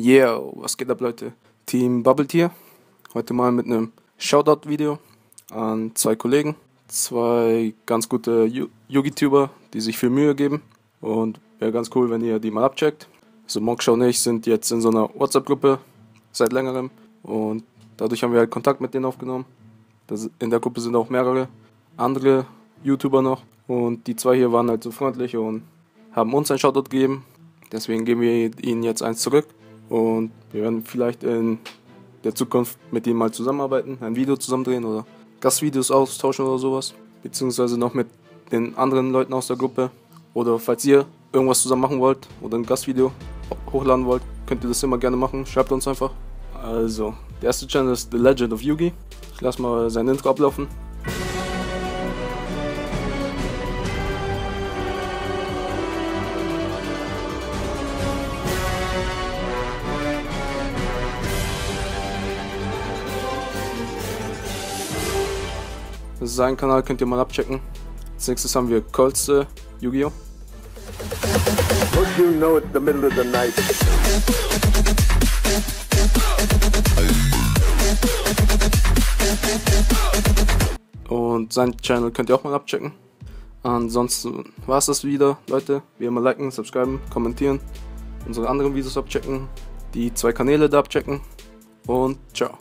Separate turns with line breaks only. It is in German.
Yeah, was geht ab, Leute? Team Bubble Tier. Heute mal mit einem Shoutout-Video an zwei Kollegen. Zwei ganz gute Yugi-Tuber, die sich viel Mühe geben. Und wäre ganz cool, wenn ihr die mal abcheckt. Also Moksha und ich sind jetzt in so einer WhatsApp-Gruppe seit längerem. Und dadurch haben wir halt Kontakt mit denen aufgenommen. In der Gruppe sind auch mehrere andere YouTuber noch. Und die zwei hier waren halt so freundlich und haben uns ein Shoutout gegeben. Deswegen geben wir ihnen jetzt eins zurück. Und wir werden vielleicht in der Zukunft mit ihnen mal zusammenarbeiten, ein Video zusammen drehen oder Gastvideos austauschen oder sowas. Beziehungsweise noch mit den anderen Leuten aus der Gruppe. Oder falls ihr irgendwas zusammen machen wollt oder ein Gastvideo hochladen wollt, könnt ihr das immer gerne machen. Schreibt uns einfach. Also, der erste Channel ist The Legend of Yugi. Ich lasse mal sein Intro ablaufen. Sein Kanal könnt ihr mal abchecken. Als nächstes haben wir Colze Yu-Gi-Oh! You know. Und sein Channel könnt ihr auch mal abchecken. Ansonsten war es das wieder, Leute. Wie immer liken, subscriben, kommentieren, unsere anderen Videos abchecken, die zwei Kanäle da abchecken und ciao.